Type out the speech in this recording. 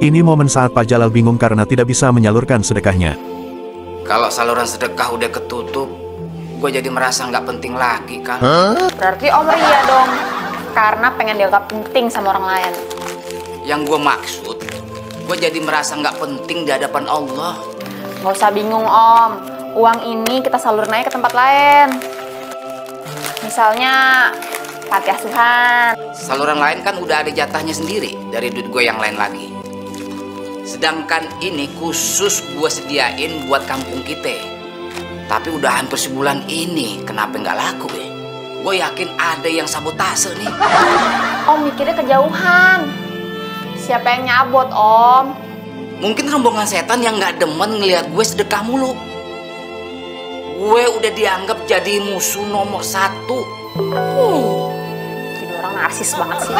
Ini momen saat Pak Jalal bingung karena tidak bisa menyalurkan sedekahnya. Kalau saluran sedekah udah ketutup, gue jadi merasa nggak penting lagi kan. Berarti Om ria dong. Karena pengen dianggap penting sama orang lain. Yang gue maksud, gue jadi merasa nggak penting di hadapan Allah. Gak usah bingung Om. Uang ini kita salurin aja ke tempat lain. Misalnya panti asuhan. Saluran lain kan udah ada jatahnya sendiri dari duit gue yang lain lagi. Sedangkan ini khusus gue sediain buat kampung kita. Tapi udah hampir sebulan ini, kenapa nggak laku ya? Gue yakin ada yang sabotase nih. Om mikirnya kejauhan. Siapa yang nyabot Om? Mungkin rombongan setan yang nggak demen ngelihat gue sedekah mulu. Gue udah dianggap jadi musuh nomor satu. Jadi orang narsis banget sih.